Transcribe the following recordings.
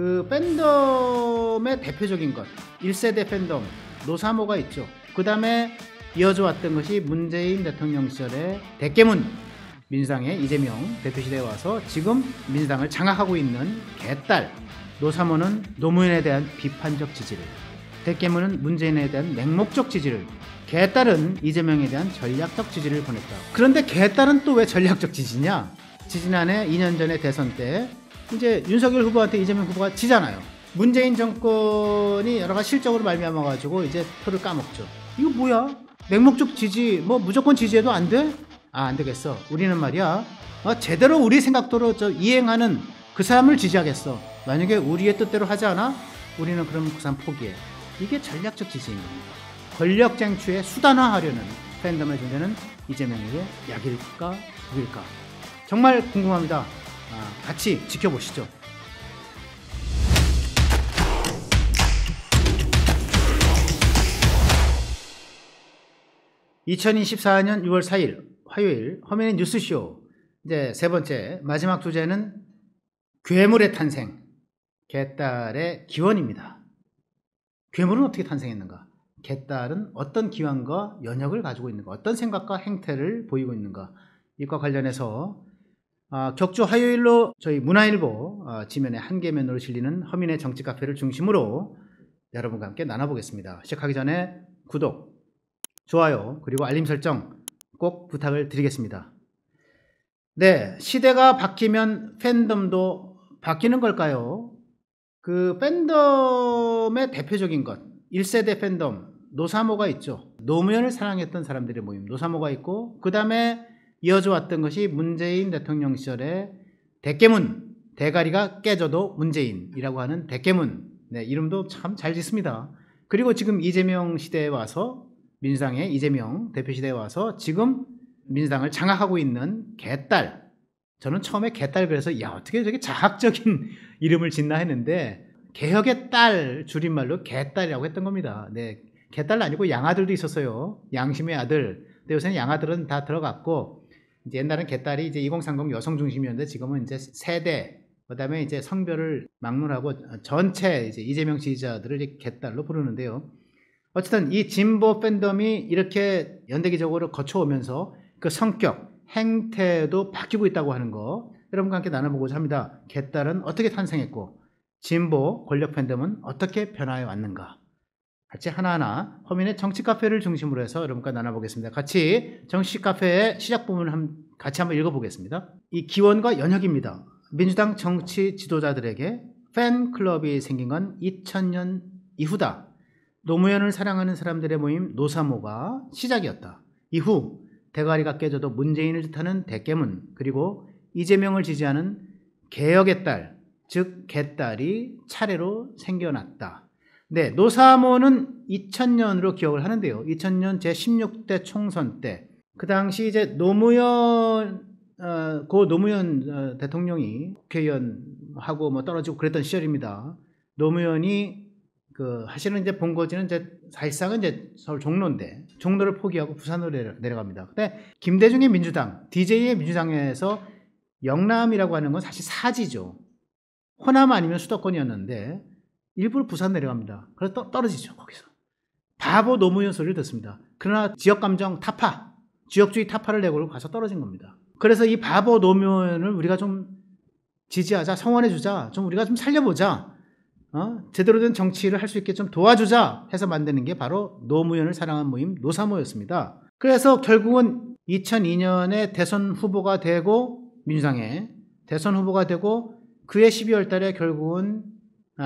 그 팬덤의 대표적인 것 1세대 팬덤 노사모가 있죠. 그 다음에 이어져 왔던 것이 문재인 대통령 시절의 대깨문 민주당의 이재명 대표시대에 와서 지금 민주당을 장악하고 있는 개딸 노사모는 노무현에 대한 비판적 지지를 대깨문은 문재인에 대한 맹목적 지지를 개딸은 이재명에 대한 전략적 지지를 보냈다. 그런데 개딸은 또 왜 전략적 지지냐? 지지난해 2년 전에 대선 때 이제 윤석열 후보한테 이재명 후보가 지잖아요. 문재인 정권이 여러 가지 실적으로 말미암아 가지고 이제 표를 까먹죠. 이거 뭐야? 맹목적 지지 뭐 무조건 지지해도 안 돼? 아 안 되겠어. 우리는 말이야 어, 제대로 우리 생각대로 저 이행하는 그 사람을 지지하겠어. 만약에 우리의 뜻대로 하지 않아? 우리는 그럼 그 사람 포기해. 이게 전략적 지지인 겁니다. 권력 쟁취에 수단화하려는 팬덤의 존재는 이재명에게 약일까 북일까? 정말 궁금합니다. 아, 같이 지켜보시죠. 2024년 6월 4일 화요일 허민의 뉴스쇼 이제 세 번째 마지막 주제는 괴물의 탄생 개딸의 기원입니다. 괴물은 어떻게 탄생했는가? 개딸은 어떤 기원과 연역을 가지고 있는가? 어떤 생각과 행태를 보이고 있는가? 이과 관련해서 아, 격주 화요일로 저희 문화일보 아, 지면에 한 개면으로 실리는 허민의 정치 카페를 중심으로 여러분과 함께 나눠보겠습니다. 시작하기 전에 구독, 좋아요, 그리고 알림 설정 꼭 부탁을 드리겠습니다. 네, 시대가 바뀌면 팬덤도 바뀌는 걸까요? 그 팬덤의 대표적인 것, 1세대 팬덤, 노사모가 있죠. 노무현을 사랑했던 사람들의 모임, 노사모가 있고, 그 다음에 이어져 왔던 것이 문재인 대통령 시절에 대깨문, 대가리가 깨져도 문재인이라고 하는 대깨문, 네, 이름도 참 잘 짓습니다. 그리고 지금 이재명 시대에 와서 민주당의 이재명 대표 시대에 와서 지금 민주당을 장악하고 있는 개딸. 저는 처음에 개딸 그래서 야 어떻게 저게 자학적인 이름을 짓나 했는데 개혁의 딸 줄임말로 개딸이라고 했던 겁니다. 네, 개딸 아니고 양아들도 있었어요. 양심의 아들. 근데 요새는 양아들은 다 들어갔고 이제 옛날엔 개딸이 이제 2030 여성 중심이었는데 지금은 이제 세대 그다음에 이제 성별을 막론하고 전체 이제 이재명 지지자들을 개딸로 부르는데요. 어쨌든 이 진보 팬덤이 이렇게 연대기적으로 거쳐오면서 그 성격, 행태도 바뀌고 있다고 하는 거 여러분과 함께 나눠보고자 합니다. 개딸은 어떻게 탄생했고 진보 권력 팬덤은 어떻게 변화해 왔는가 같이 하나하나 허민의 정치 카페를 중심으로 해서 여러분과 나눠보겠습니다. 같이 정치 카페의 시작 부분을 같이 한번 읽어보겠습니다. 이 기원과 연혁입니다. 민주당 정치 지도자들에게 팬클럽이 생긴 건 2000년 이후다. 노무현을 사랑하는 사람들의 모임 노사모가 시작이었다. 이후 대가리가 깨져도 문재인을 뜻하는 대깨문 그리고 이재명을 지지하는 개혁의 딸, 즉 개딸이 차례로 생겨났다. 네, 노사모는 2000년으로 기억을 하는데요. 2000년 제16대 총선 때 그 당시 이제 노무현 어, 고 노무현 어, 대통령이 국회의원하고 뭐 떨어지고 그랬던 시절입니다. 노무현이 그 사실은 이제 본거지는 이제 사실상은 이제 서울 종로인데 종로를 포기하고 부산으로 내려, 갑니다 근데 김대중의 민주당, DJ의 민주당에서 영남이라고 하는 건 사실 사지죠. 호남 아니면 수도권이었는데 일부러 부산 내려갑니다. 그래서 떠, 떨어지죠 거기서. 바보 노무현 소리를 듣습니다. 그러나 지역 감정 타파, 지역주의 타파를 내고 가서 떨어진 겁니다. 그래서 이 바보 노무현을 우리가 좀 지지하자, 성원해주자, 좀 우리가 좀 살려보자. 어? 제대로 된 정치를 할 수 있게 좀 도와주자 해서 만드는 게 바로 노무현을 사랑한 모임 노사모였습니다. 그래서 결국은 2002년에 대선 후보가 되고 민주당의 대선 후보가 되고 그해 12월 달에 결국은 아,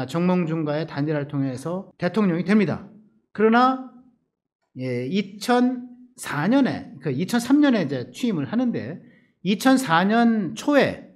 정몽준과의 단일화를 통해서 대통령이 됩니다. 그러나 예, 2004년에 그 2003년에 이제 취임을 하는데 2004년 초에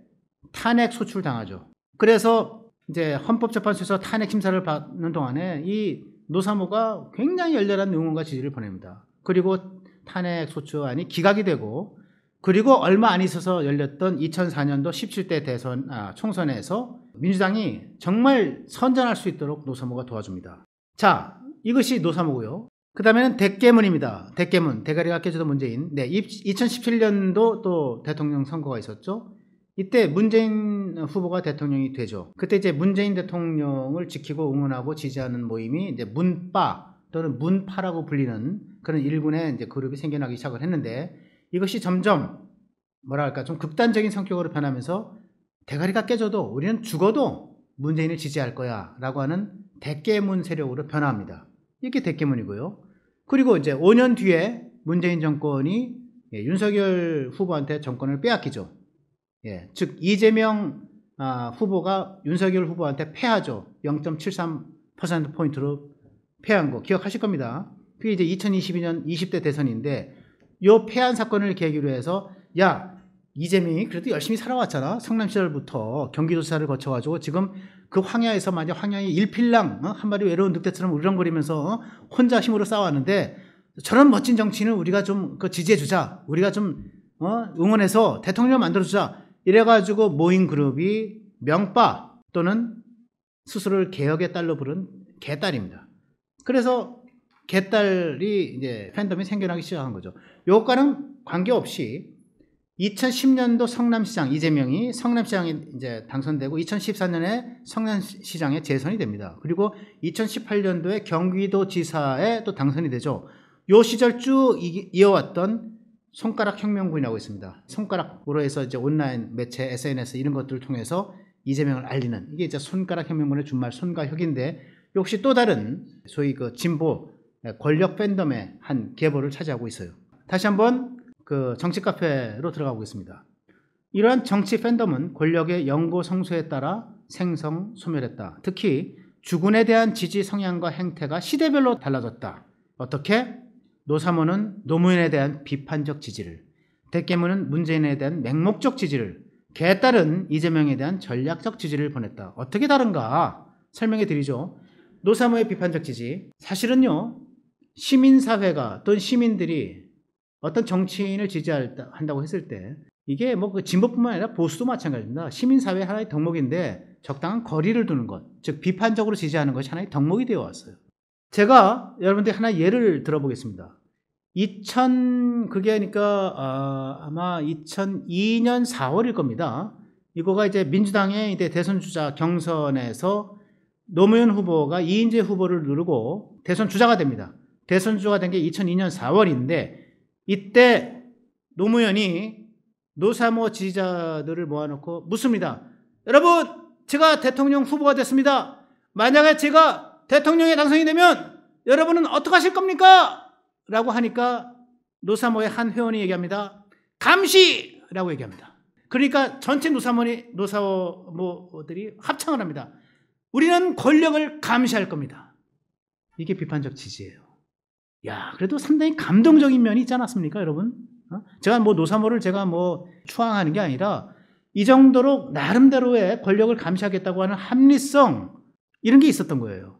탄핵 소출 당하죠. 그래서 이제 헌법재판소에서 탄핵 심사를 받는 동안에 이 노사모가 굉장히 열렬한 응원과 지지를 보냅니다. 그리고 탄핵 소추안이 기각이 되고 그리고 얼마 안 있어서 열렸던 2004년도 17대 대선 아, 총선에서 민주당이 정말 선전할 수 있도록 노사모가 도와줍니다. 자, 이것이 노사모고요. 그 다음에는 대깨문입니다. 대깨문, 대가리가 깨져도 문재인. 네, 2017년도 또 대통령 선거가 있었죠. 이때 문재인 후보가 대통령이 되죠. 그때 이제 문재인 대통령을 지키고 응원하고 지지하는 모임이 이제 문빠 또는 문파라고 불리는 그런 일군의 이제 그룹이 생겨나기 시작을 했는데 이것이 점점 뭐랄까 좀 극단적인 성격으로 변하면서 대가리가 깨져도 우리는 죽어도 문재인을 지지할 거야 라고 하는 대깨문 세력으로 변화합니다. 이게 대깨문이고요. 그리고 이제 5년 뒤에 문재인 정권이 예, 윤석열 후보한테 정권을 빼앗기죠. 예, 즉 이재명 아, 후보가 윤석열 후보한테 패하죠. 0.73% 포인트로 패한 거 기억하실 겁니다. 그게 이제 2022년 20대 대선인데 요 패한 사건을 계기로 해서 야 이재명이 그래도 열심히 살아왔잖아. 성남 시절부터 경기도사를 거쳐가지고 지금 그 황야에서 만약 황야의 일필랑 어? 한 마리 외로운 늑대처럼 우렁거리면서 어? 혼자 힘으로 싸웠는데 저런 멋진 정치인을 우리가 좀그 지지해주자. 우리가 좀 어? 응원해서 대통령을 만들어주자. 이래가지고 모인 그룹이 명빠 또는 스스로를 개혁의 딸로 부른 개딸입니다. 그래서 개딸이 이제 팬덤이 생겨나기 시작한 거죠. 요거과는 관계없이 2010년도 성남시장 이재명이 성남시장에 이제 당선되고 2014년에 성남시장에 재선이 됩니다. 그리고 2018년도에 경기도지사에 또 당선이 되죠. 요 시절 쭉 이어왔던 손가락 혁명군이라고 있습니다. 손가락으로 해서 이제 온라인 매체, SNS 이런 것들을 통해서 이재명을 알리는 이게 이제 손가락 혁명군의 준말 손가혁인데 역시 또 다른 소위 그 진보 권력 팬덤의 한 계보를 차지하고 있어요. 다시 한번 그 정치 카페로 들어가 보겠습니다. 이러한 정치 팬덤은 권력의 영고 성수에 따라 생성 소멸했다. 특히 주군에 대한 지지 성향과 행태가 시대별로 달라졌다. 어떻게? 노사모는 노무현에 대한 비판적 지지를, 대깨문은 문재인에 대한 맹목적 지지를, 개딸은 이재명에 대한 전략적 지지를 보냈다. 어떻게 다른가? 설명해 드리죠. 노사모의 비판적 지지. 사실은요, 시민사회가 또는 시민들이 어떤 정치인을 지지한다고 했을 때 이게 뭐 그 진보뿐만 아니라 보수도 마찬가지입니다. 시민사회 하나의 덕목인데 적당한 거리를 두는 것, 즉 비판적으로 지지하는 것이 하나의 덕목이 되어 왔어요. 제가 여러분들 하나 예를 들어보겠습니다. 2000 그게 그러니까 아, 마 2002년 4월일 겁니다. 이거가 이제 민주당의 이제 대선 주자 경선에서 노무현 후보가 이인재 후보를 누르고 대선 주자가 됩니다. 대선 주자가 된 게 2002년 4월인데 이때 노무현이 노사모 지지자들을 모아놓고 묻습니다. 여러분, 제가 대통령 후보가 됐습니다. 만약에 제가 대통령에 당선이 되면 여러분은 어떻게 하실 겁니까? 라고 하니까 노사모의 한 회원이 얘기합니다. 감시! 라고 얘기합니다. 그러니까 전체 노사모니, 노사모들이 합창을 합니다. 우리는 권력을 감시할 겁니다. 이게 비판적 지지예요. 야, 그래도 상당히 감동적인 면이 있지 않았습니까, 여러분? 어? 제가 뭐 노사모를 제가 뭐 추앙하는 게 아니라 이 정도로 나름대로의 권력을 감시하겠다고 하는 합리성 이런 게 있었던 거예요.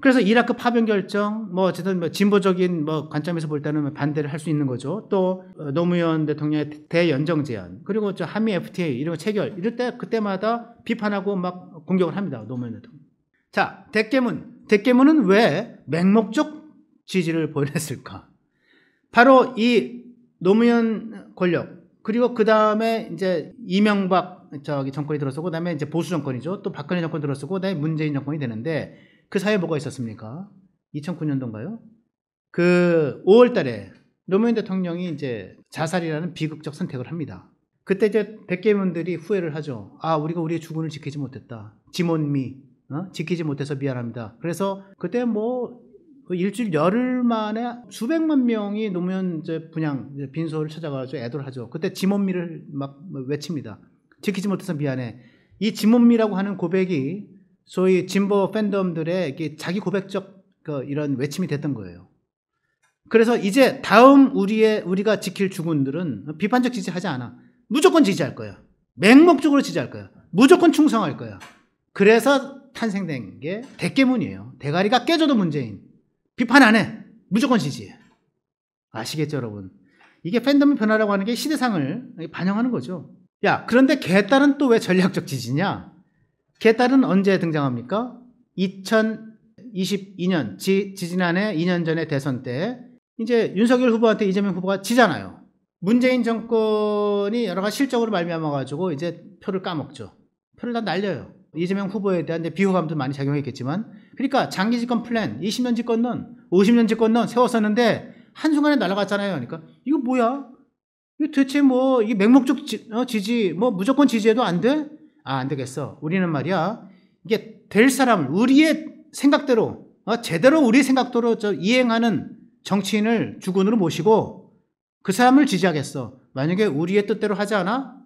그래서 이라크 파병 결정, 뭐 어쨌든 뭐 진보적인 뭐 관점에서 볼 때는 반대를 할 수 있는 거죠. 또 어, 노무현 대통령의 대연정 제안, 그리고 저 한미 FTA 이런 거 체결 이럴 때 그때마다 비판하고 막 공격을 합니다. 노무현 대통령. 자, 대깨문. 대깨문은 왜 맹목적 지지를 보냈을까? 바로 이 노무현 권력 그리고 그 다음에 이제 이명박 저기 정권이 들어서고 그다음에 이제 보수 정권이죠. 또 박근혜 정권 들어서고 그다음에 문재인 정권이 되는데 그 사이에 뭐가 있었습니까? 2009년도인가요? 그 5월 달에 노무현 대통령이 이제 자살이라는 비극적 선택을 합니다. 그때 이제 백개문들이 후회를 하죠. 아 우리가 우리의 주군을 지키지 못했다. 지몬미 어? 지키지 못해서 미안합니다. 그래서 그때 뭐 그 일주일 열흘 만에 수백만 명이 노무현 이제 분양 이제 빈소를 찾아가서 애도를 하죠. 그때 지몬미를 막 외칩니다. 지키지 못해서 미안해. 이 지몬미라고 하는 고백이 소위 진보 팬덤들의 자기 고백적 그 이런 외침이 됐던 거예요. 그래서 이제 다음 우리의 우리가 지킬 주군들은 비판적 지지하지 않아. 무조건 지지할 거야. 맹목적으로 지지할 거야. 무조건 충성할 거야. 그래서 탄생된 게 대깨문이에요. 대가리가 깨져도 문재인. 비판 안 해. 무조건 지지해. 아시겠죠, 여러분? 이게 팬덤의 변화라고 하는 게 시대상을 반영하는 거죠. 야, 그런데 개딸은 또 왜 전략적 지지냐? 개딸은 언제 등장합니까? 2022년, 지, 지지난해 2년 전에 대선 때 이제 윤석열 후보한테 이재명 후보가 지잖아요. 문재인 정권이 여러 가지 실적으로 말미암아 가지고 이제 표를 까먹죠. 표를 다 날려요. 이재명 후보에 대한 비호감도 많이 작용했겠지만, 그러니까 장기 집권 플랜, 20년 집권론, 50년 집권론 세웠었는데 한순간에 날아갔잖아요. 그러니까 이거 뭐야? 이거 대체 뭐 이게 맹목적 지, 어, 지지, 뭐 무조건 지지해도 안 돼? 아, 안 되겠어. 우리는 말이야. 이게 될 사람을 우리의 생각대로 어, 제대로 우리 생각대로 저 이행하는 정치인을 주군으로 모시고 그 사람을 지지하겠어. 만약에 우리의 뜻대로 하지 않아?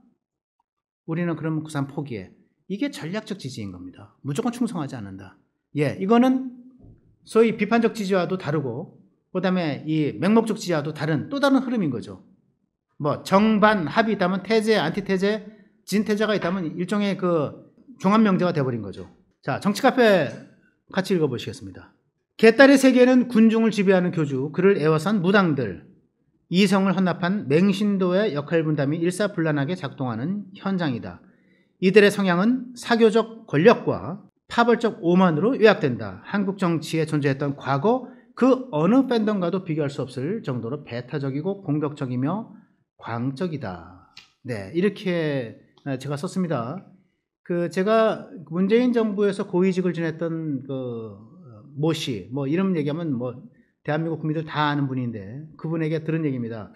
우리는 그러면 그 사람 포기해. 이게 전략적 지지인 겁니다. 무조건 충성하지 않는다. 예, 이거는 소위 비판적 지지와도 다르고, 그 다음에 이 맹목적 지지와도 다른 또 다른 흐름인 거죠. 뭐 정반 합이 있다면 태제, 안티태제, 진태제가 있다면 일종의 그 종합명제가 돼버린 거죠. 자, 정치 카페 같이 읽어보시겠습니다. 개딸의 세계는 군중을 지배하는 교주, 그를 애워싼 무당들, 이성을 헌납한 맹신도의 역할 분담이 일사불란하게 작동하는 현장이다. 이들의 성향은 사교적 권력과 파벌적 오만으로 요약된다. 한국 정치에 존재했던 과거 그 어느 팬덤과도 비교할 수 없을 정도로 배타적이고 공격적이며 광적이다. 네, 이렇게 제가 썼습니다. 그 제가 문재인 정부에서 고위직을 지냈던 그 모씨 뭐 이름 얘기하면 뭐 대한민국 국민들 다 아는 분인데 그분에게 들은 얘기입니다.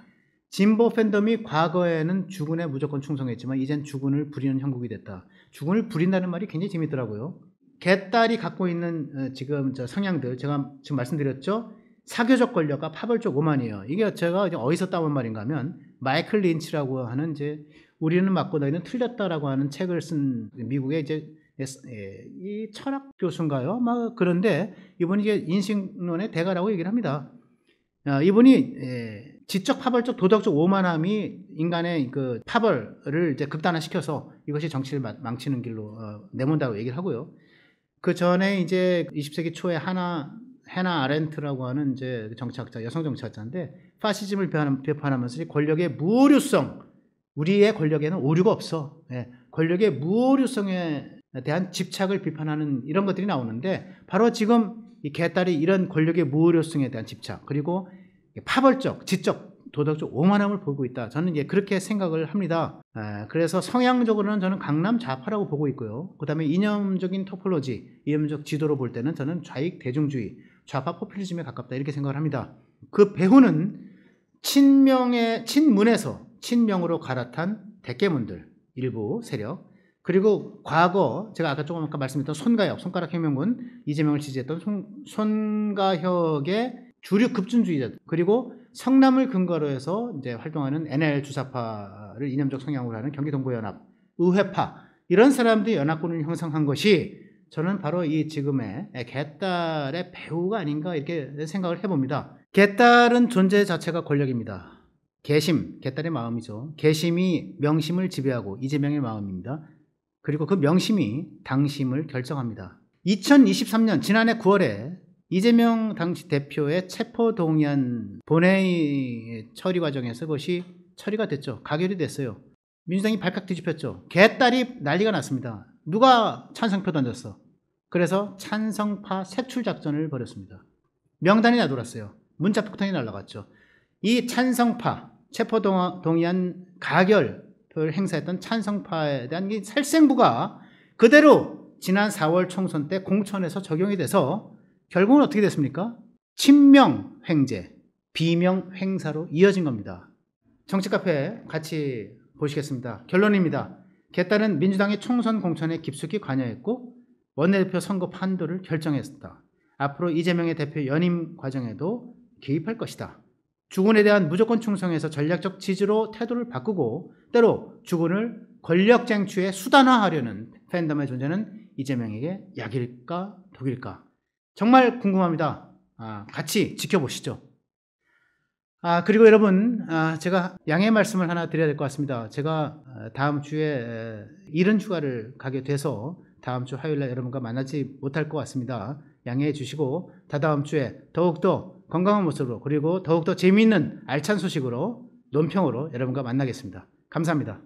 진보 팬덤이 과거에는 주군에 무조건 충성했지만 이젠 주군을 부리는 형국이 됐다. 주군을 부린다는 말이 굉장히 재밌더라고요. 개딸이 갖고 있는 어, 지금 저 성향들 제가 지금 말씀드렸죠. 사교적 권력과 파벌적 오만이에요. 이게 제가 어디서 따온 말인가 하면 마이클 린치라고 하는 이제 우리는 맞고 너희는 틀렸다라고 하는 책을 쓴 미국의 이제 예, 이 철학 교수인가요? 막 그런데 이분이 이제 인식론의 대가라고 얘기를 합니다. 어, 이분이 예, 지적 파벌적 도덕적 오만함이 인간의 그 파벌을 이제 극단화시켜서 이것이 정치를 망치는 길로 어, 내몬다고 얘기를 하고요. 그 전에 이제 20세기 초에 하나 헤나 아렌트라고 하는 이제 정치학자, 여성 정치학자인데 파시즘을 비판하면서 권력의 무료성, 우리의 권력에는 오류가 없어. 예, 권력의 무료성에 대한 집착을 비판하는 이런 것들이 나오는데 바로 지금 이 개딸이 이런 권력의 무료성에 대한 집착 그리고 파벌적, 지적, 도덕적 오만함을 보고 있다. 저는 예, 그렇게 생각을 합니다. 에, 그래서 성향적으로는 저는 강남 좌파라고 보고 있고요. 그 다음에 이념적인 토폴로지, 이념적 지도로 볼 때는 저는 좌익 대중주의, 좌파 포퓰리즘에 가깝다 이렇게 생각을 합니다. 그 배후는 친명의 친문에서 친명으로 갈아탄 대깨문들 일부 세력 그리고 과거 제가 아까 조금 아까 말씀드렸던 손가혁 손가락 혁명군 이재명을 지지했던 손, 손가혁의 주류 급진주의자 그리고 성남을 근거로 해서 이제 활동하는 NL 주사파를 이념적 성향으로 하는 경기동부연합 의회파 이런 사람들이 연합군을 형성한 것이 저는 바로 이 지금의 개딸의 배후가 아닌가 이렇게 생각을 해봅니다. 개딸은 존재 자체가 권력입니다. 개심, 개딸의 마음이죠. 개심이 명심을 지배하고 이재명의 마음입니다. 그리고 그 명심이 당심을 결정합니다. 2023년 지난해 9월에 이재명 당시 대표의 체포동의안 본회의 처리 과정에서 그것이 처리가 됐죠. 가결이 됐어요. 민주당이 발칵 뒤집혔죠. 개딸이 난리가 났습니다. 누가 찬성표 던졌어? 그래서 찬성파 색출 작전을 벌였습니다. 명단이 나돌았어요. 문자 폭탄이 날라갔죠. 이 찬성파 체포동의안 가결을 행사했던 찬성파에 대한 이 살생부가 그대로 지난 4월 총선 때 공천에서 적용이 돼서 결국은 어떻게 됐습니까? 친명 횡재, 비명 횡사로 이어진 겁니다. 정치 카페 같이 보시겠습니다. 결론입니다. 개딸은 민주당의 총선 공천에 깊숙이 관여했고 원내대표 선거 판도를 결정했다. 앞으로 이재명의 대표 연임 과정에도 개입할 것이다. 주군에 대한 무조건 충성에서 전략적 지지로 태도를 바꾸고 때로 주군을 권력 쟁취의 수단화하려는 팬덤의 존재는 이재명에게 약일까 독일까 정말 궁금합니다. 아, 같이 지켜보시죠. 아, 그리고 여러분, 아, 제가 양해 말씀을 하나 드려야 될 것 같습니다. 제가 아, 다음 주에 이른 휴가를 가게 돼서 다음 주 화요일 날 여러분과 만나지 못할 것 같습니다. 양해해 주시고 다다음 주에 더욱더 건강한 모습으로 그리고 더욱더 재미있는 알찬 소식으로 논평으로 여러분과 만나겠습니다. 감사합니다.